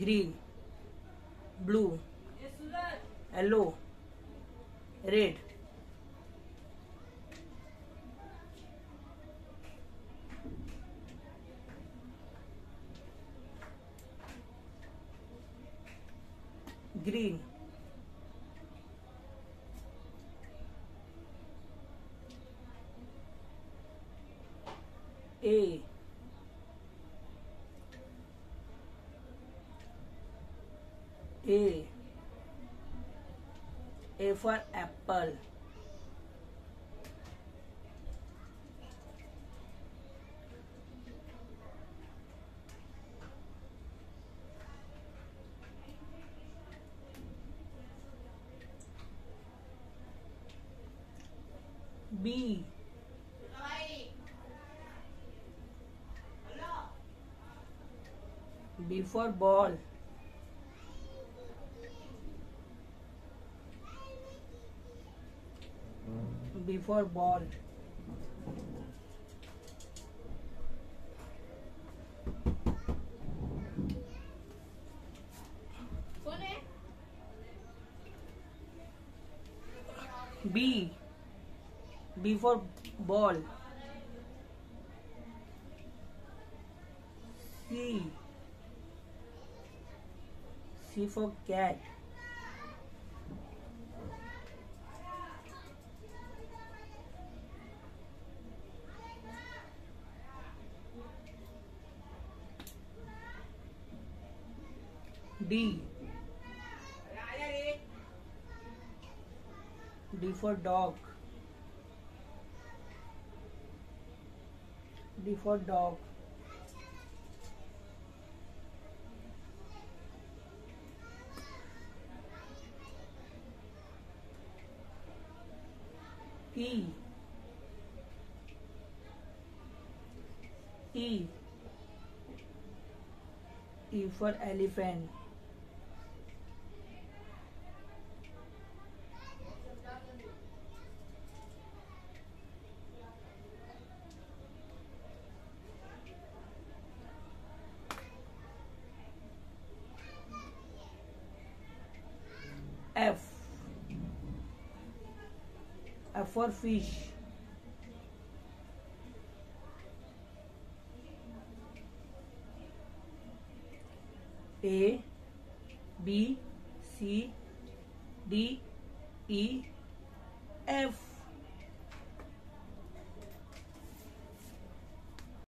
green blue yellow red. Green. A A. A for apple. B. B for ball B for ball B. B for ball. C. C for cat D D for dog D for dog E E E for elephant F for fish. A B C D E F